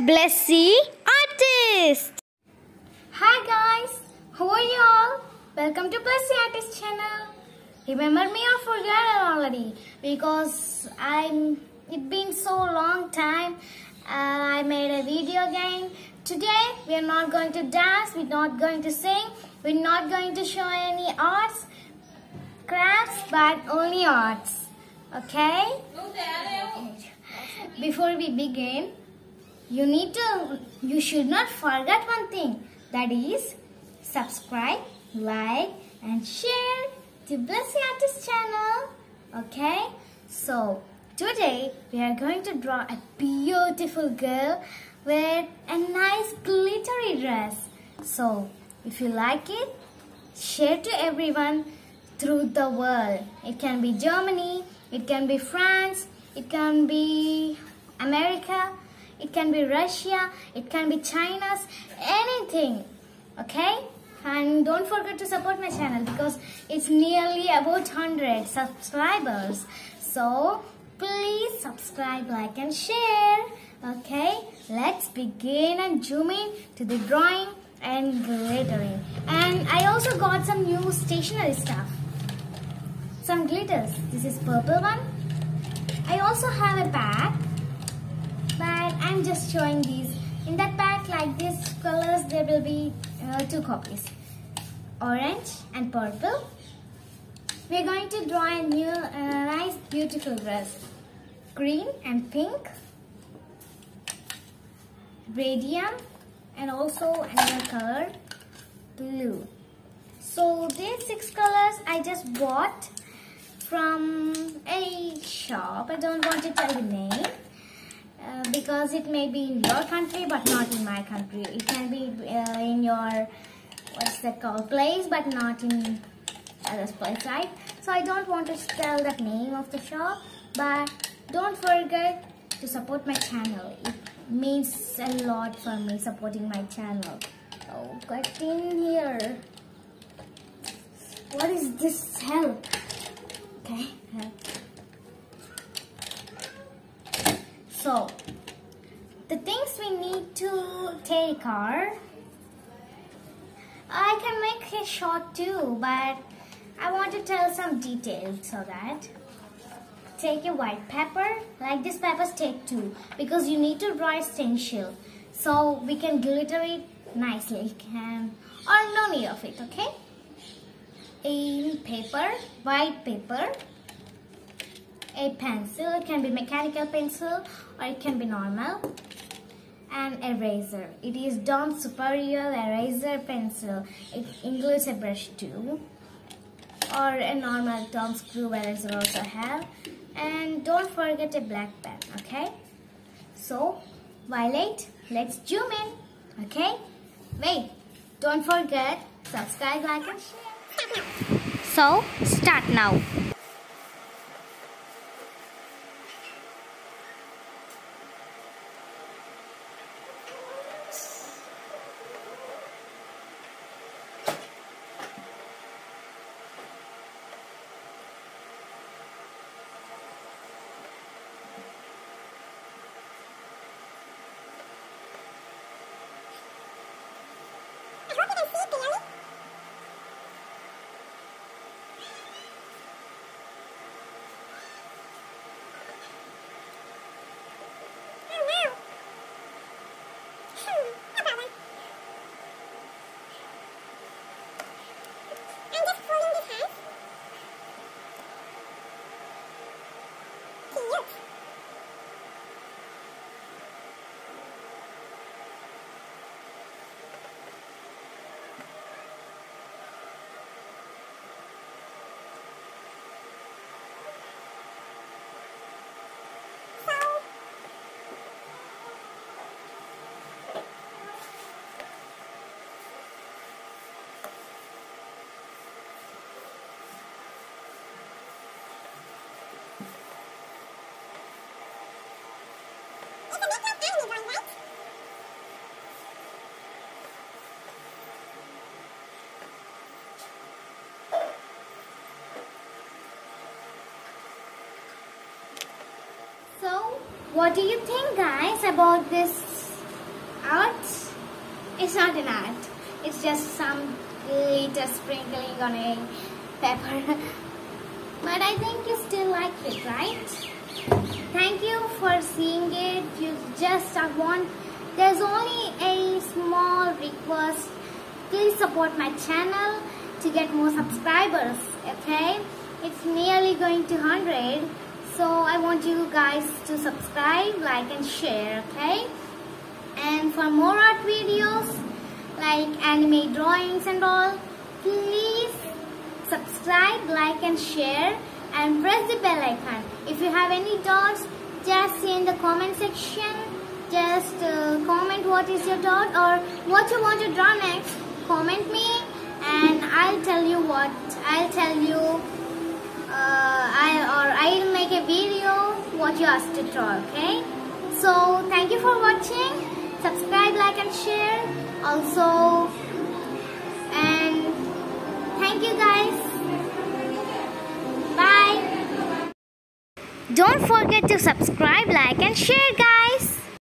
Blessy Artist. Hi guys, how are you all? Welcome to Blessy Artist channel. Remember me or forget it already? Because I'm. It's been so long time. Uh, I made a video game. Today we are not going to dance. We're not going to sing. We're not going to show any arts, crafts, but only arts. Okay? Before we begin, you need to you should not forget one thing that is subscribe like and share to bless the artist channel okay? So today we are going to draw a beautiful girl with a nice glittery dress. So if you like it share to everyone through the world. It can be germany it can be france it can be america it can be Russia, it can be China's, anything. Okay? And don't forget to support my channel because it's nearly about 100 subscribers. So, please subscribe, like and share. Okay? Let's begin and zoom in to the drawing and glittering. And I also got some new stationery stuff. Some glitters. This is purple one. I also have a bag but I'm just showing these. In that pack like this colors there will be uh, two copies. Orange and purple. We're going to draw a new uh, nice beautiful dress. Green and pink. Radium and also another color blue. So these six colors I just bought from a shop. I don't want to tell the name. Uh, because it may be in your country but not in my country. It can be uh, in your what's that called place but not in other place, right? So I don't want to tell the name of the shop, but don't forget to support my channel. It means a lot for me supporting my channel. Oh, get in here. What is this help? Take are, I can make it short too, but I want to tell some details so that, take a white pepper, like this peppers take two, because you need to a stencil, so we can glitter it nicely, can, or no need of it, okay? A paper, white paper, a pencil. It can be mechanical pencil or it can be normal. And eraser. It is Dom Superior Eraser Pencil. It includes a brush too. Or a normal Dom Screw Eraser also have. And don't forget a black pen, okay? So, Violet, let's zoom in, okay? Wait, don't forget, subscribe, like and share. So, start now. What do you think guys about this art. It's not an art. It's just some glitter sprinkling on a pepper. but I think you still like it, right? Thank you for seeing it. You just want. There's only a small request. Please support my channel to get more subscribers. Okay, it's nearly going to 100. So I want you guys to subscribe, like and share. Okay. And for more art videos like anime drawings and all, please subscribe, like and share and press the bell icon. If you have any doubts, just in the comment section. Just uh, comment what is your doubt or what you want to draw next. Comment me and I'll tell you what. I'll tell you uh, or I'll make a video what you asked to draw. Okay. So thank you for watching. Subscribe, like and share. Also and thank you guys. Bye. Don't forget to subscribe, like, and share, guys.